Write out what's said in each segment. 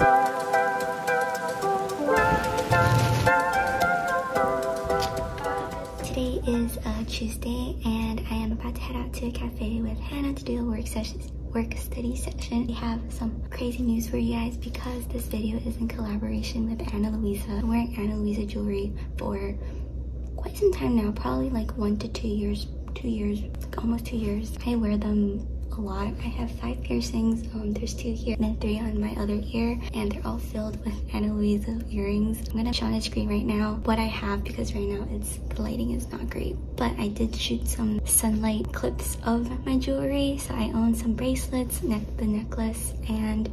Today is uh, Tuesday and I am about to head out to a cafe with Hannah to do a work session work study session. We have some crazy news for you guys because this video is in collaboration with Ana Luisa. I'm wearing Ana Luisa jewelry for quite some time now, probably like one to two years, two years, like almost two years. I wear them lot. I have five piercings. Um, there's two here and then three on my other ear and they're all filled with Ana Luisa earrings. I'm gonna show on the screen right now what I have because right now it's the lighting is not great. But I did shoot some sunlight clips of my jewelry. So I own some bracelets, neck the necklace and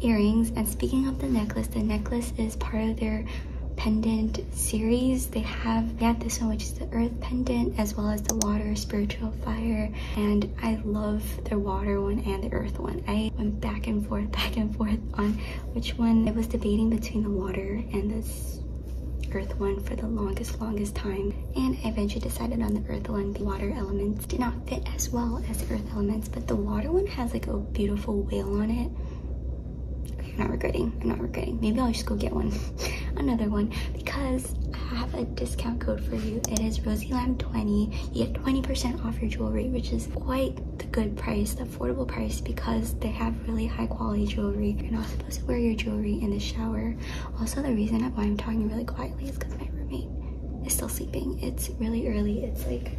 earrings. And speaking of the necklace, the necklace is part of their pendant series. They have, they have this one which is the earth pendant as well as the water spiritual fire and I love their water one and the earth one. I went back and forth, back and forth on which one. I was debating between the water and this earth one for the longest longest time and I eventually decided on the earth one the water elements did not fit as well as the earth elements but the water one has like a beautiful whale on it I'm not regretting. I'm not regretting. Maybe I'll just go get one. Another one because I have a discount code for you. It is RosieLam20. You get 20% off your jewelry, which is quite the good price, the affordable price because they have really high quality jewelry. You're not supposed to wear your jewelry in the shower. Also, the reason why I'm talking really quietly is because my roommate is still sleeping. It's really early. It's like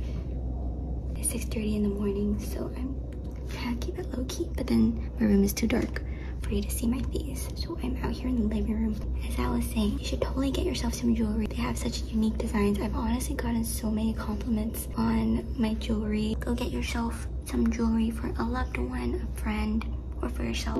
6.30 in the morning, so I'm trying keep it low key. But then my room is too dark for you to see my face. So I'm out here in the living room. As I was saying, you should totally get yourself some jewelry. They have such unique designs. I've honestly gotten so many compliments on my jewelry. Go get yourself some jewelry for a loved one, a friend, or for yourself.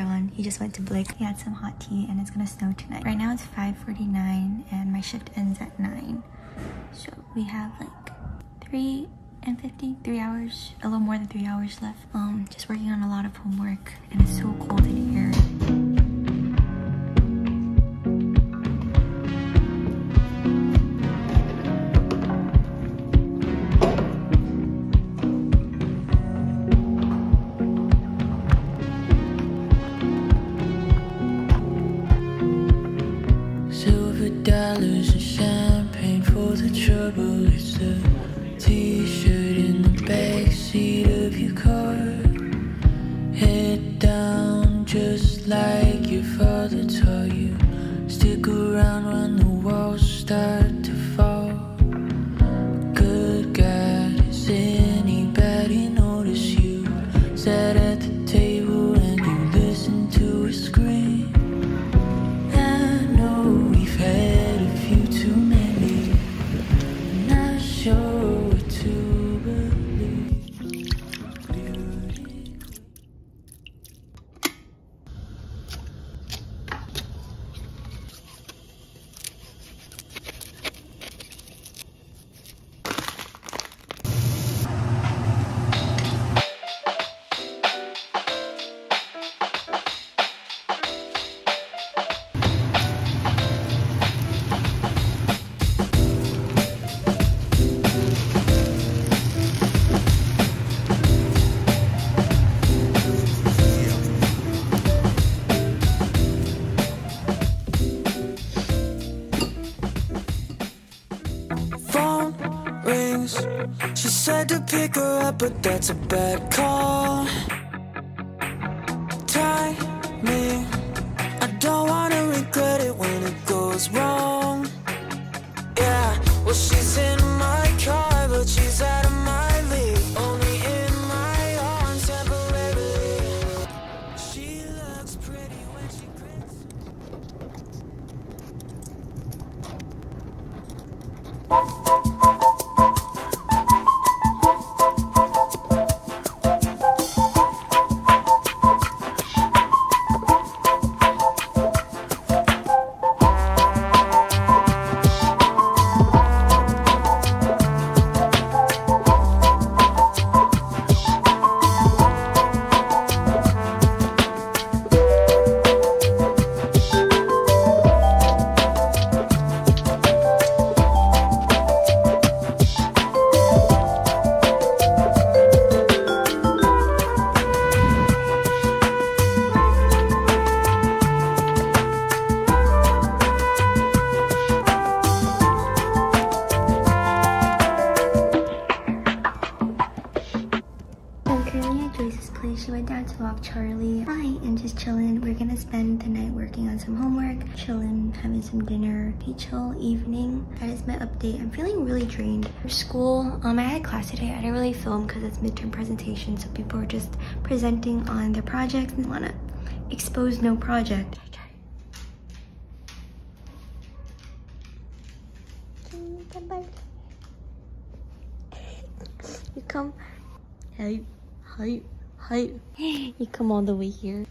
John. He just went to Blick. He had some hot tea and it's gonna snow tonight. Right now it's 5.49 and my shift ends at 9. So we have like 3 and 50, 3 hours, a little more than 3 hours left. Um, just working on a lot of homework and it's so cold in here. To pick her up, but that's a bad call. Timing, I don't wanna regret it when it goes wrong. Yeah, well, she's in my car, but she's out of my league. Only in my arms temporarily. She looks pretty when she grins. Chill evening. That is my update. I'm feeling really drained. For school, um, I had class today. I didn't really film because it's midterm presentation, so people are just presenting on their projects and wanna expose no project. You come. Hey, hi. Hi. You come all the way here.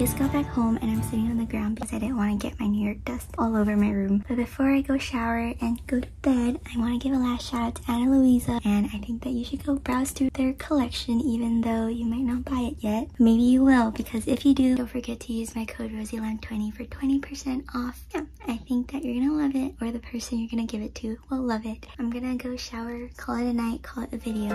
Just got back home and I'm sitting on the ground because I didn't want to get my New York dust all over my room. But before I go shower and go to bed, I want to give a last shout out to Ana Luisa and I think that you should go browse through their collection even though you might not buy it yet. Maybe you will because if you do, don't forget to use my code RosieLam20 for 20% off. Yeah, I think that you're gonna love it or the person you're gonna give it to will love it. I'm gonna go shower, call it a night, call it a video.